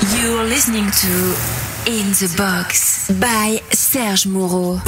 You're listening to In the Box by Serge Mourreau.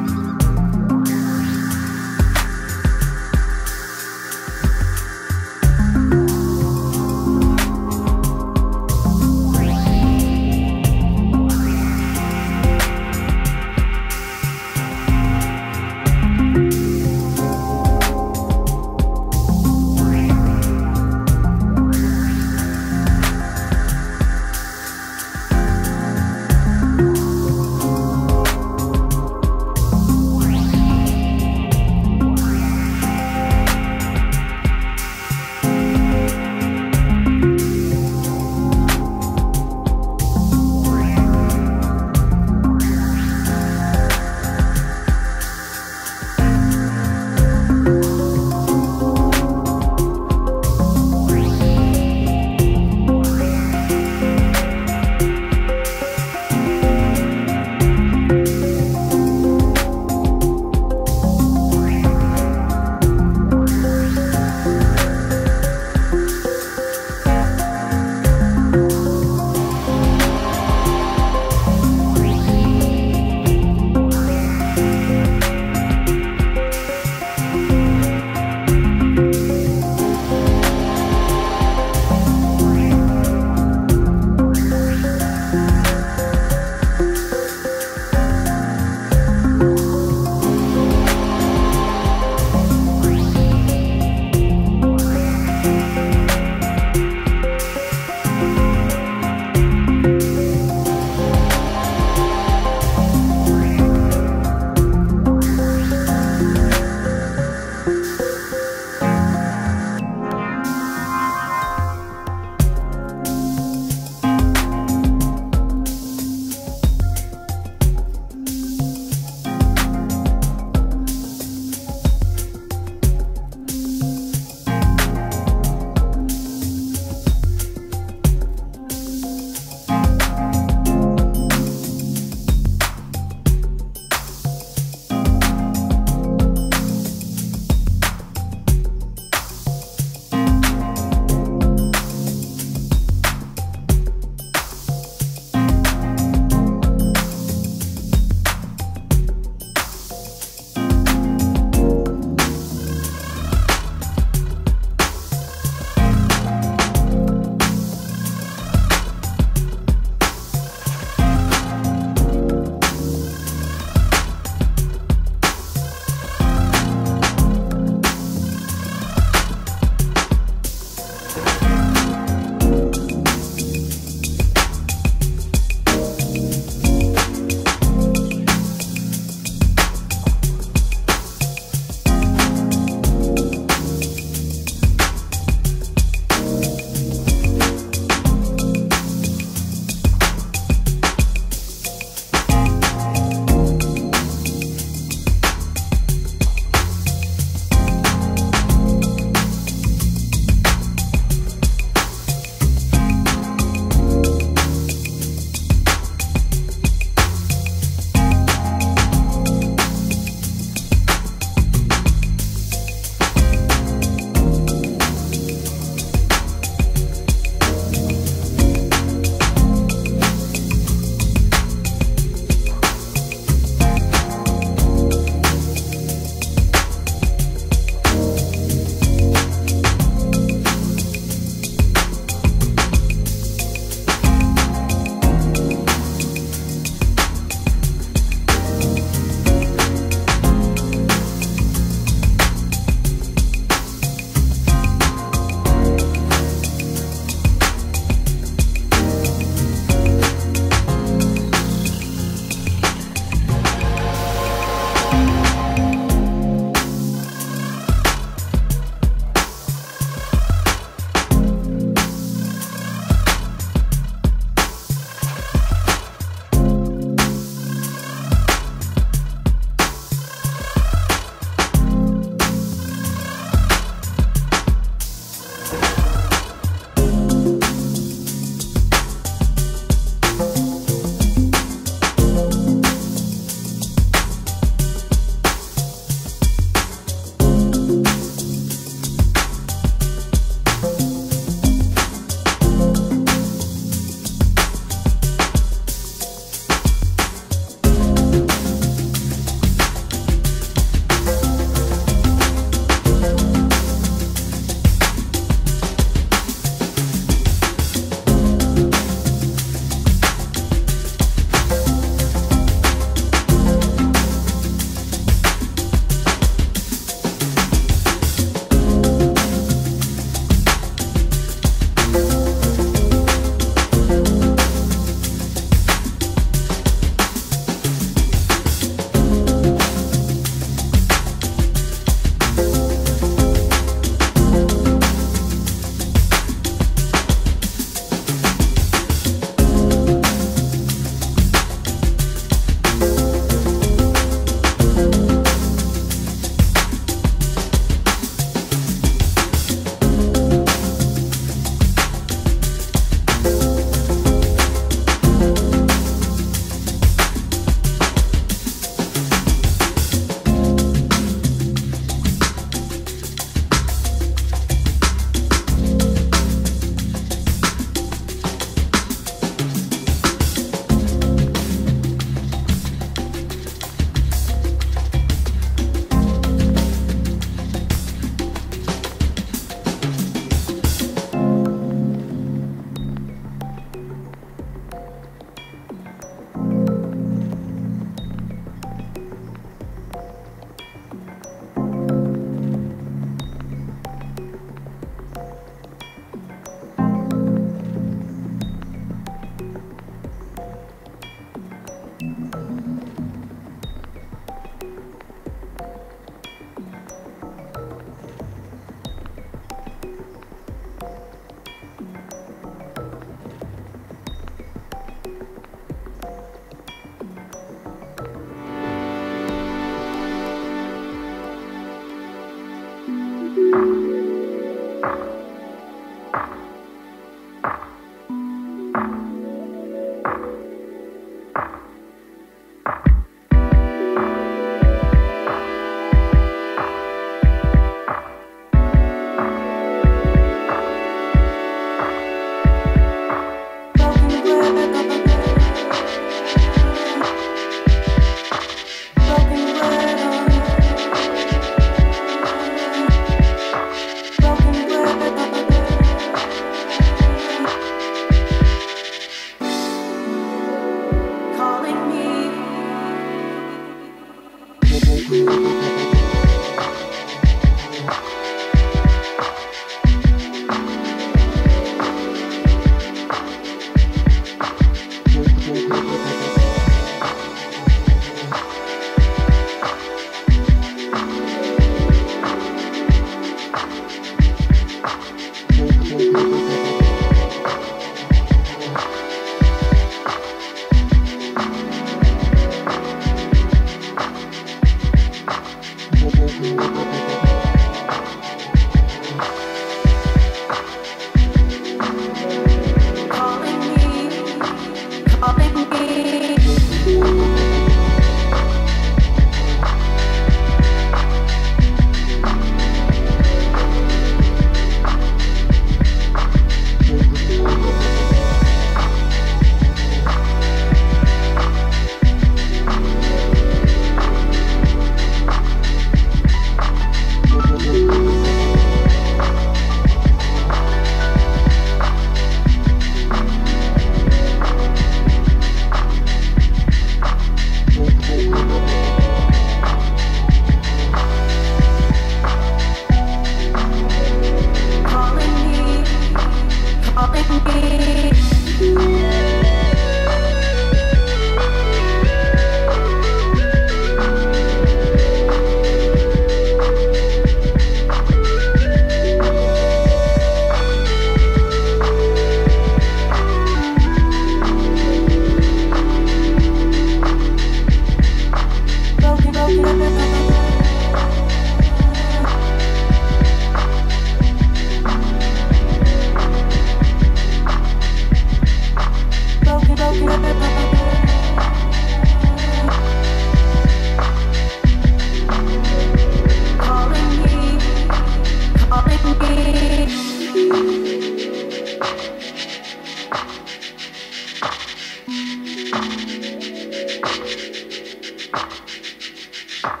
Thank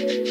you.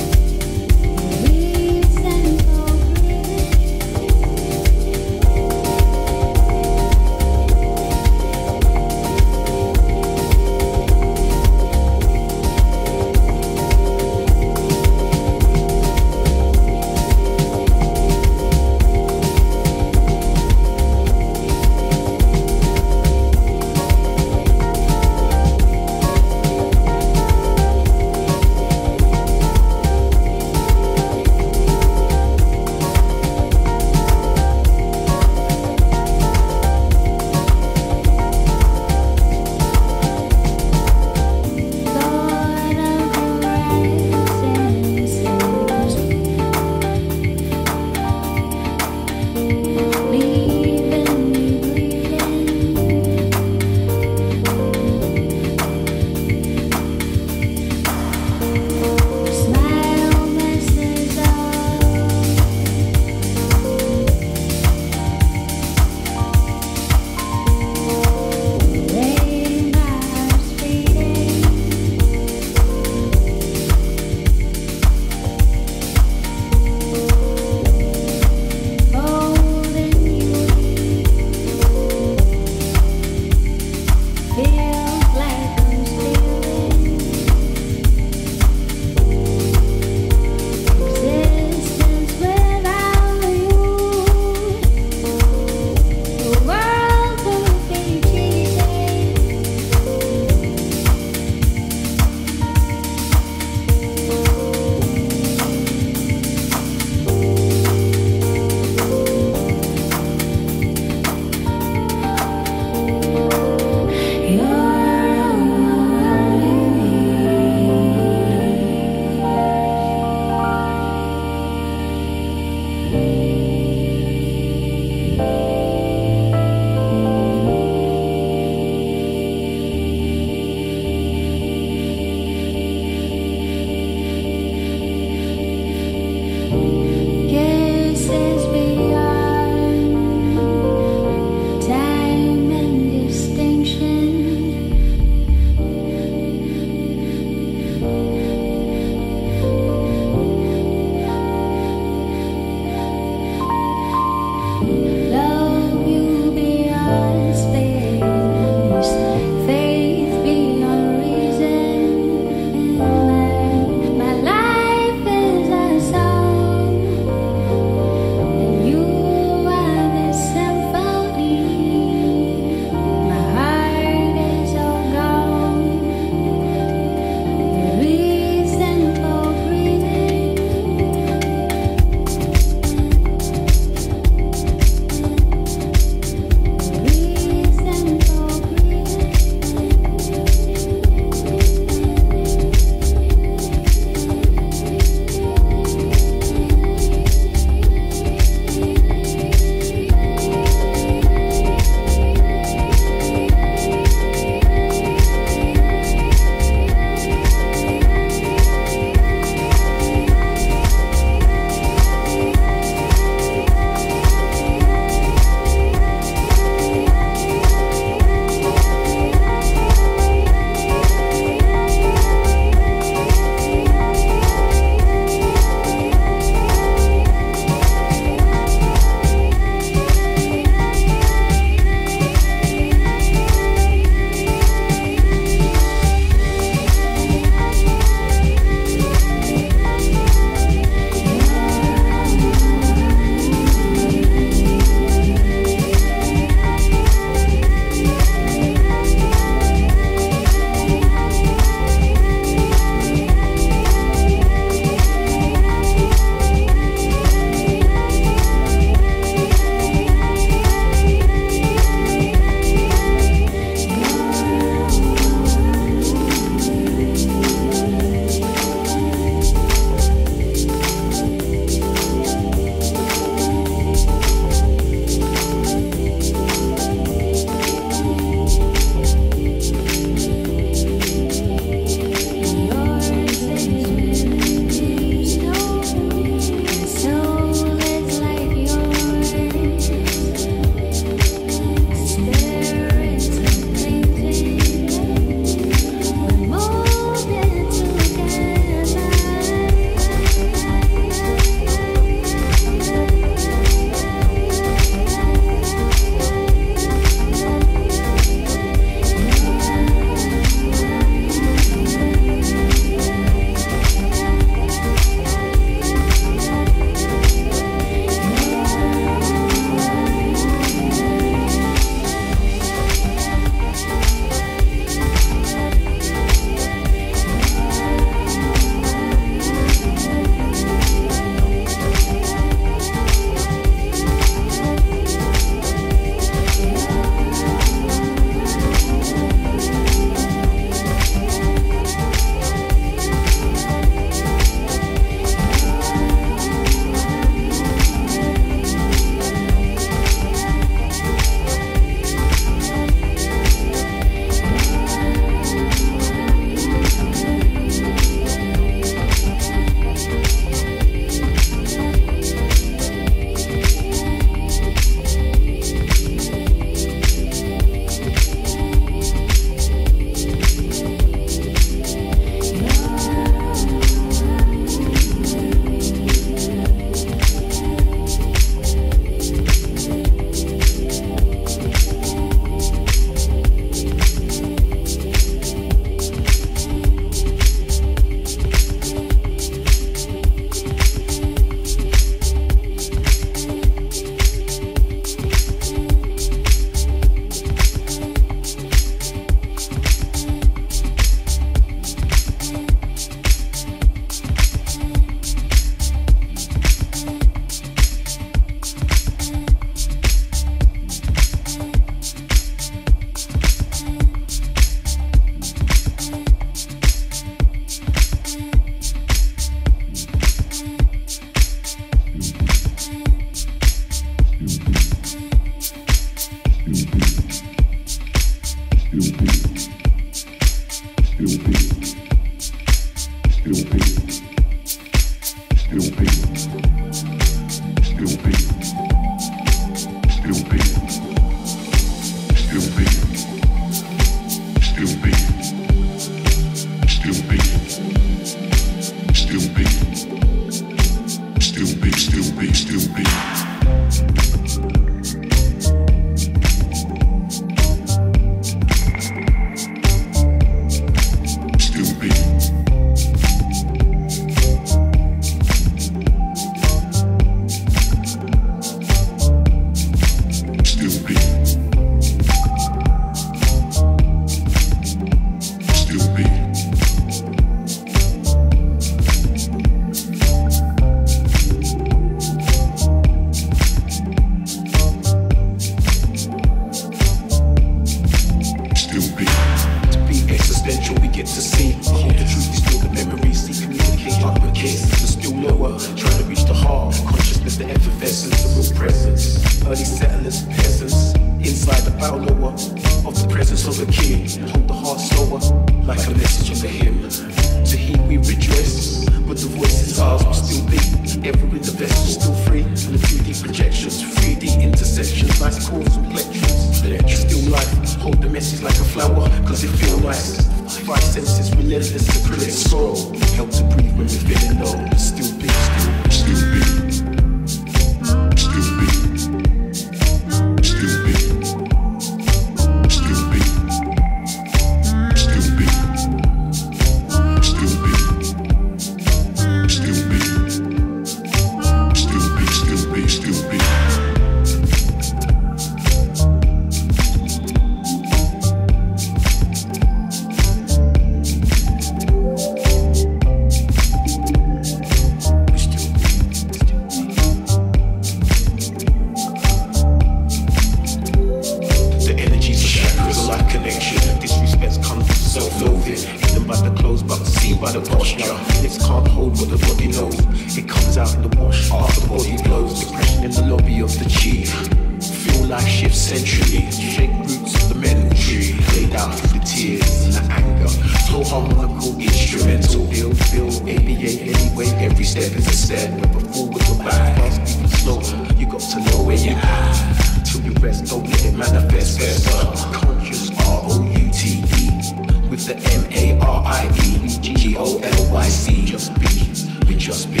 just be,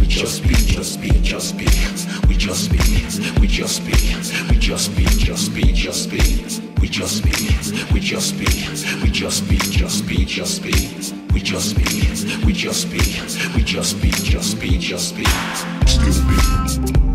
we just be, just be, just be, we just be, we just be, we just be, just be, just be, we just be, we just be, we just be, just be, just be, we just be, we just be, we just be, just be, just be, still be.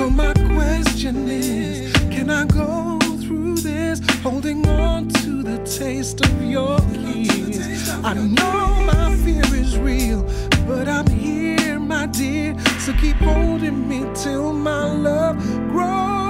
So my question is, can I go through this holding on to the taste of your kiss? I know my fear is real, but I'm here, my dear. So keep holding me till my love grows.